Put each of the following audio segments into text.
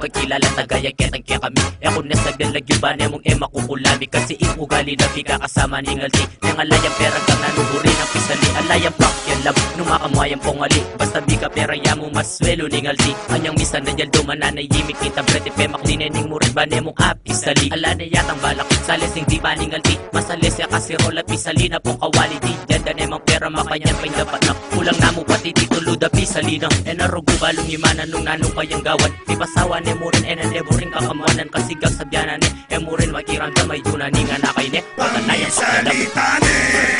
kakilala tagaya kaya kami. E kung nasa galagyo ba na mong ema kukulami Kasi ing ugali na biga kasama ni ngalti Nang alayang pera kang nanuhuri ng pisali. Alayang pakyan lab numakamayang pongali Basta biga pera yamo maswelo ni ngalti Anyang misa na yaldo mananayimik kita brete Pemak ninening mo rin ba na mong apisali Ala na yatang balak sales ng di ba ni ngalti Masales ya kasi rola pisali na pong kawali di. Ganda na emang pera makanyan pa dapat na. Kulang na mo pati titulo da pisali na E narugo balong imanan nung nanong kayang gawan Di pasawa ni mo rin e nanebo rin kakamanan Kasi gag sabyanan ni. E mo rin makirang gamay yun ni nga na kay ne Pagkanayan pakadam Salitane Manalo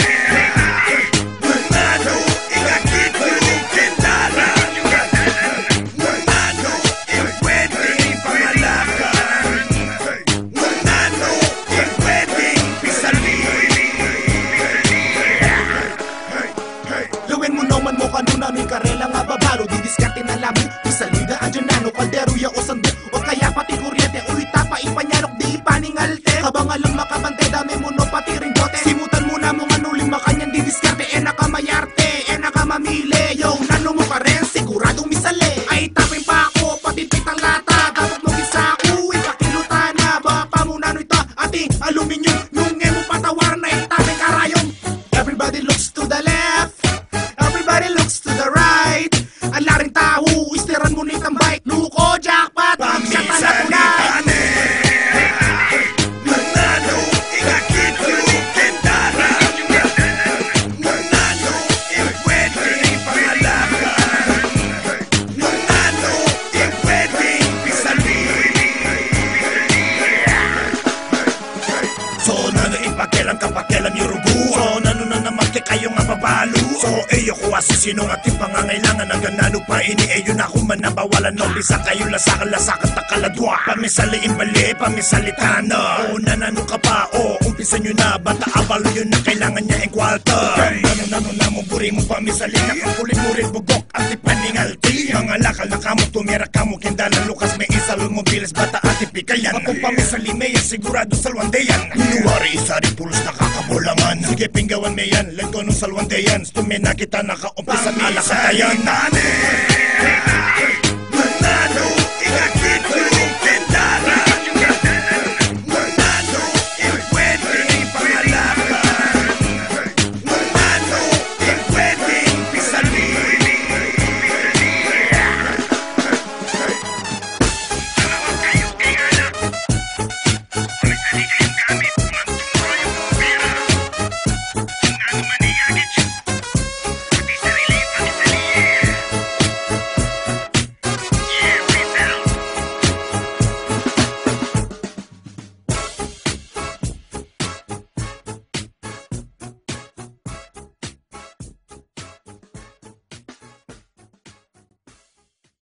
nano ipakelang kapakelang yurugu So nano na naman ke kayo nga babalo. So eyo ko asisino nga ting pangangailangan Hanggang nano pa ini eyo na ako manabawalan. No bisa kayo lasakan lasakan takaladwa. Pamisaliin bali pamisalitana. O nanano ka pa o umpisa nyo na. Bata abalo yun na kailangan niya ang kwalta Nano nano na mo buri mo pamisalin. Nakakulit mo rin bugok ang tipaningalti Mga lakal na kamo tumira kamo Kindalan lukas may isalon mo bilis bata at ipikayan Akong pamisali mayan sigurado salwandeyan Inuwari isa rin pulos nakakabulangan Sige pinggawan mayan. Lagko nung salwandeyan. Stumina kita nakaumpisa alakatayan Salitane